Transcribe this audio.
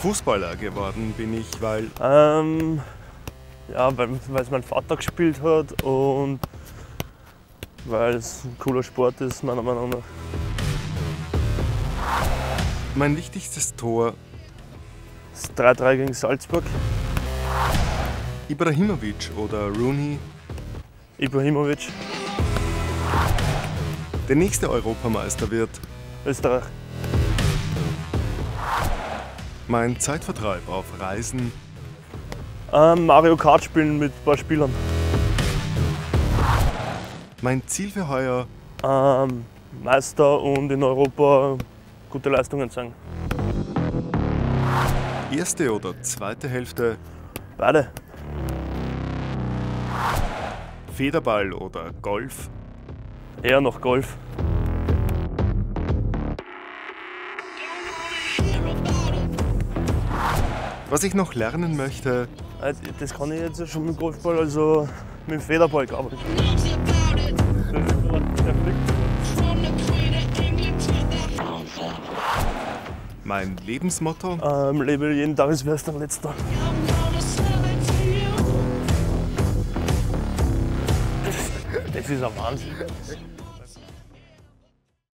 Fußballer geworden bin ich, weil Ähm, ja, weil es mein Vater gespielt hat und weil es ein cooler Sport ist, meiner Meinung nach. mein wichtigstes Tor Das 3-3 gegen Salzburg. Ibrahimovic oder Rooney, Ibrahimovic, der nächste Europameister wird, Österreich. Mein Zeitvertreib auf Reisen, Ähm, Mario Kart spielen mit ein paar Spielern. mein Ziel für heuer, Ähm, Meister und in Europa gute Leistungen zeigen. erste oder zweite Hälfte, Beide. Federball oder Golf, Eher noch Golf. Was ich noch lernen möchte, Äh, Das kann ich jetzt schon mit dem Golfball, also mit dem Federball, glaube ich. mein Lebensmotto, Ähm, lebe jeden Tag, als wär's dein letzter. Das ist ein Wahnsinn.